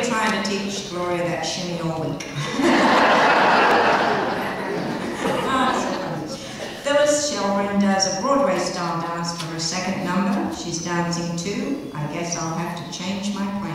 really trying to teach Gloria that shimmy all week. Phyllis Chelgren does a Broadway style dance for her second number. She's dancing too. I guess I'll have to change my.